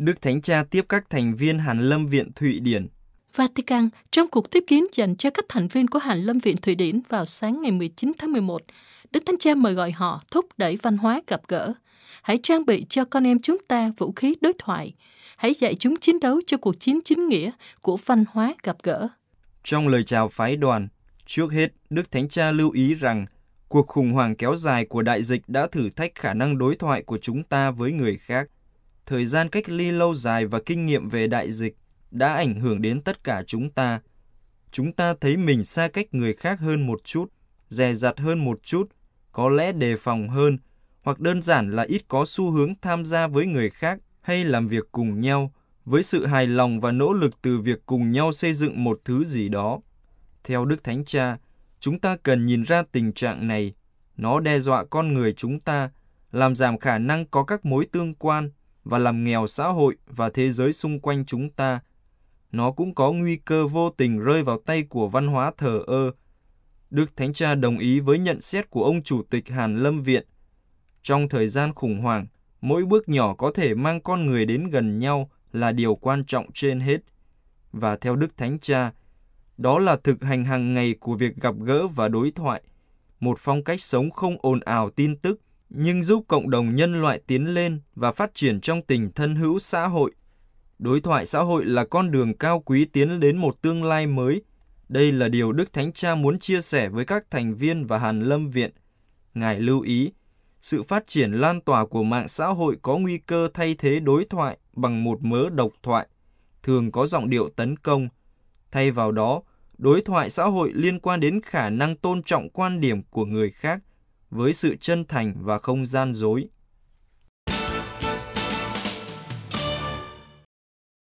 Đức Thánh Cha tiếp các thành viên Hàn Lâm Viện Thụy Điển. Vatican, trong cuộc tiếp kiến dành cho các thành viên của Hàn Lâm Viện Thụy Điển vào sáng ngày 19 tháng 11, Đức Thánh Cha mời gọi họ thúc đẩy văn hóa gặp gỡ. Hãy trang bị cho con em chúng ta vũ khí đối thoại. Hãy dạy chúng chiến đấu cho cuộc chiến chính nghĩa của văn hóa gặp gỡ. Trong lời chào phái đoàn, trước hết, Đức Thánh Cha lưu ý rằng cuộc khủng hoảng kéo dài của đại dịch đã thử thách khả năng đối thoại của chúng ta với người khác. Thời gian cách ly lâu dài và kinh nghiệm về đại dịch đã ảnh hưởng đến tất cả chúng ta. Chúng ta thấy mình xa cách người khác hơn một chút, dè dặt hơn một chút, có lẽ đề phòng hơn, hoặc đơn giản là ít có xu hướng tham gia với người khác hay làm việc cùng nhau, với sự hài lòng và nỗ lực từ việc cùng nhau xây dựng một thứ gì đó. Theo Đức Thánh Cha, chúng ta cần nhìn ra tình trạng này. Nó đe dọa con người chúng ta, làm giảm khả năng có các mối tương quan và làm nghèo xã hội và thế giới xung quanh chúng ta. Nó cũng có nguy cơ vô tình rơi vào tay của văn hóa thờ ơ. Đức Thánh Cha đồng ý với nhận xét của ông Chủ tịch Hàn Lâm Viện. Trong thời gian khủng hoảng, mỗi bước nhỏ có thể mang con người đến gần nhau là điều quan trọng trên hết. Và theo Đức Thánh Cha, đó là thực hành hàng ngày của việc gặp gỡ và đối thoại, một phong cách sống không ồn ào tin tức, nhưng giúp cộng đồng nhân loại tiến lên và phát triển trong tình thân hữu xã hội. Đối thoại xã hội là con đường cao quý tiến đến một tương lai mới. Đây là điều Đức Thánh Cha muốn chia sẻ với các thành viên và Hàn Lâm Viện. Ngài lưu ý, sự phát triển lan tỏa của mạng xã hội có nguy cơ thay thế đối thoại bằng một mớ độc thoại, thường có giọng điệu tấn công. Thay vào đó, đối thoại xã hội liên quan đến khả năng tôn trọng quan điểm của người khác với sự chân thành và không gian dối.